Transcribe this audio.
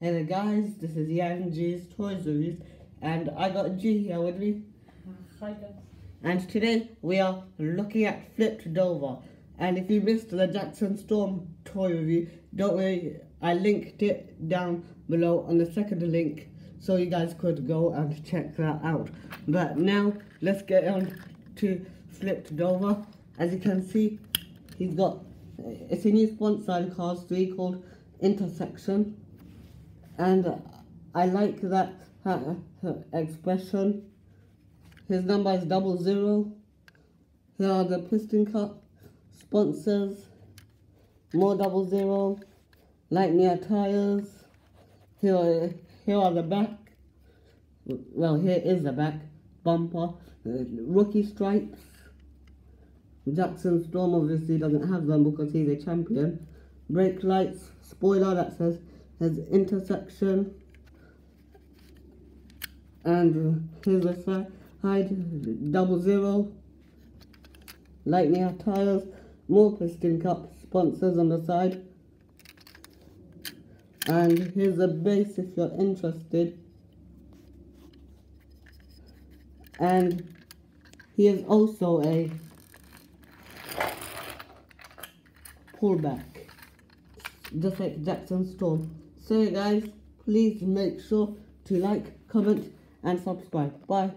Hello guys, this is Yamji's Toys Reviews and I got G here with me. Hi guys. And today we are looking at Flipped Dover. And if you missed the Jackson Storm toy review, don't worry, I linked it down below on the second link so you guys could go and check that out. But now let's get on to Flipped Dover. As you can see, he's got it's a new sponsor Cars 3 called Intersection and I like that expression. His number is double zero. Here are the Piston Cup sponsors. More double zero. Lightyear tires. Here, here are the back. Well, here is the back bumper. Uh, rookie stripes. Jackson Storm obviously doesn't have them because he's a champion. Brake lights, spoiler that says has intersection. And here's a side double zero. Lightning tires more piston cup sponsors on the side. And here's a base if you're interested. And he is also a pullback. Just like Jackson Storm so guys, please make sure to like, comment and subscribe. Bye.